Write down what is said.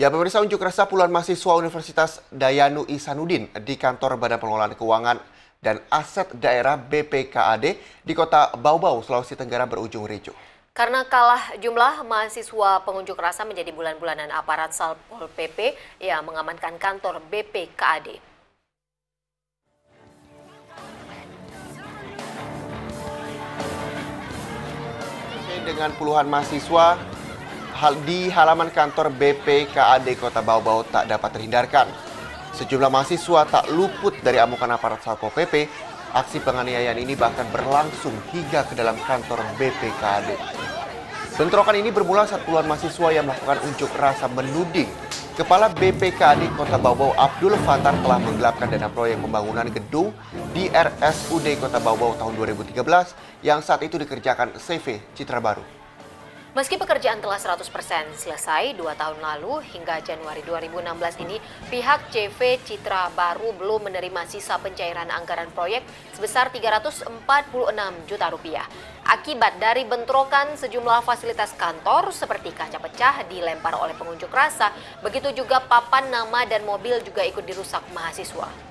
Ya, pemirsa unjuk rasa puluhan mahasiswa Universitas Dayanu Isanuddin di kantor Badan Pengelolaan Keuangan dan Aset Daerah BPKAD di kota Baubau, Sulawesi Tenggara berujung ricuh. Karena kalah jumlah mahasiswa pengunjuk rasa menjadi bulan-bulanan aparat Salpol PP yang mengamankan kantor BPKAD. Dengan puluhan mahasiswa hal di halaman kantor BPKAD Kota Bau-Bau tak dapat terhindarkan. Sejumlah mahasiswa tak luput dari amukan aparat Satpol PP. Aksi penganiayaan ini bahkan berlangsung hingga ke dalam kantor BPKAD. Bentrokan ini bermula saat puluhan mahasiswa yang melakukan unjuk rasa menuding Kepala BPKAD Kota Bau-Bau Abdul Fatar telah menggelapkan dana proyek pembangunan gedung di RSUD Kota Bau-Bau tahun 2013 yang saat itu dikerjakan CV Citra Baru. Meski pekerjaan telah 100% selesai dua tahun lalu, hingga Januari 2016 ini, pihak CV Citra Baru belum menerima sisa pencairan anggaran proyek sebesar 346 juta rupiah. Akibat dari bentrokan sejumlah fasilitas kantor seperti kaca pecah dilempar oleh pengunjuk rasa, begitu juga papan nama dan mobil juga ikut dirusak mahasiswa.